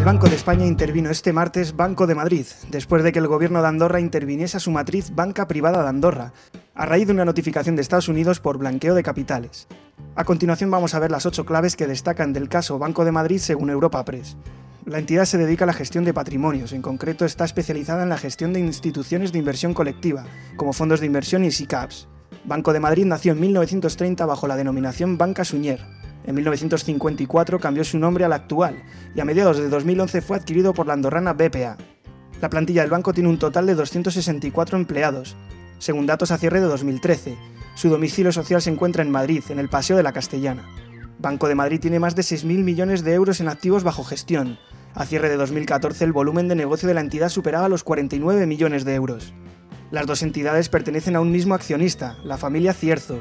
El Banco de España intervino este martes Banco de Madrid, después de que el gobierno de Andorra interviniese a su matriz Banca Privada de Andorra, a raíz de una notificación de Estados Unidos por blanqueo de capitales. A continuación vamos a ver las ocho claves que destacan del caso Banco de Madrid según Europa Press. La entidad se dedica a la gestión de patrimonios, en concreto está especializada en la gestión de instituciones de inversión colectiva, como fondos de inversión y SICAPs. Banco de Madrid nació en 1930 bajo la denominación Banca Suñer. En 1954 cambió su nombre al actual y a mediados de 2011 fue adquirido por la andorrana BPA. La plantilla del banco tiene un total de 264 empleados, según datos a cierre de 2013. Su domicilio social se encuentra en Madrid, en el Paseo de la Castellana. Banco de Madrid tiene más de 6.000 millones de euros en activos bajo gestión. A cierre de 2014 el volumen de negocio de la entidad superaba los 49 millones de euros. Las dos entidades pertenecen a un mismo accionista, la familia Cierzo,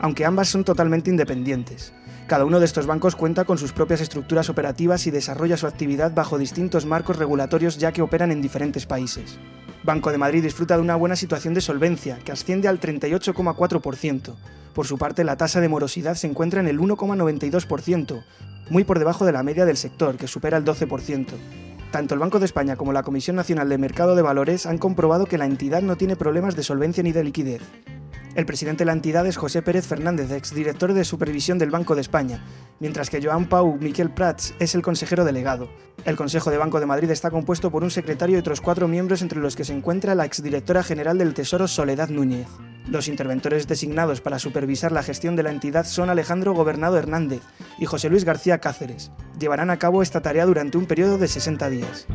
aunque ambas son totalmente independientes. Cada uno de estos bancos cuenta con sus propias estructuras operativas y desarrolla su actividad bajo distintos marcos regulatorios ya que operan en diferentes países. Banco de Madrid disfruta de una buena situación de solvencia, que asciende al 38,4%. Por su parte, la tasa de morosidad se encuentra en el 1,92%, muy por debajo de la media del sector, que supera el 12%. Tanto el Banco de España como la Comisión Nacional de Mercado de Valores han comprobado que la entidad no tiene problemas de solvencia ni de liquidez. El presidente de la entidad es José Pérez Fernández, exdirector de supervisión del Banco de España, mientras que Joan Pau Miquel Prats es el consejero delegado. El Consejo de Banco de Madrid está compuesto por un secretario y otros cuatro miembros entre los que se encuentra la exdirectora general del Tesoro Soledad Núñez. Los interventores designados para supervisar la gestión de la entidad son Alejandro Gobernado Hernández y José Luis García Cáceres. Llevarán a cabo esta tarea durante un periodo de 60 días.